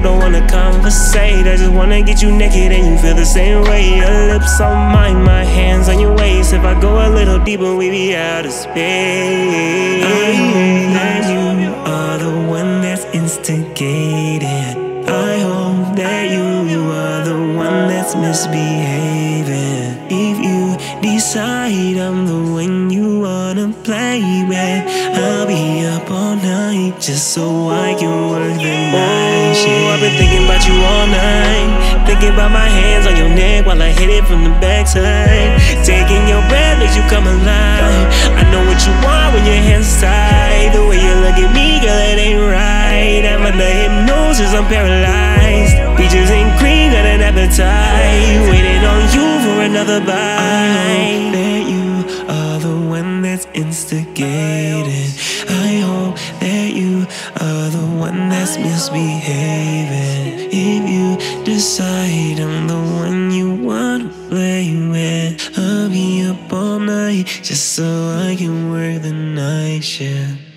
I don't wanna conversate. I just wanna get you naked and you feel the same way. Your lips on mine, my hands on your waist. If I go a little deeper, we be out of space. I hope that you are the one that's instigated. I hope that you are the one that's misbehaving. If you decide I'm the one you wanna play with. I'll night just so I can work the night shift. I've been thinking about you all night. Thinking about my hands on your neck while I hit it from the backside. Taking your breath makes you come alive. I know what you want when your hands tied. The way you look at me, girl, it ain't right. I'm under hypnosis, I'm paralyzed. Peaches and cream, got an appetite. Waiting on you for another bite I hope that You are the one that's instigated. I that's misbehaving. If you decide I'm the one you wanna play with, I'll be up all night just so I can work the night shift.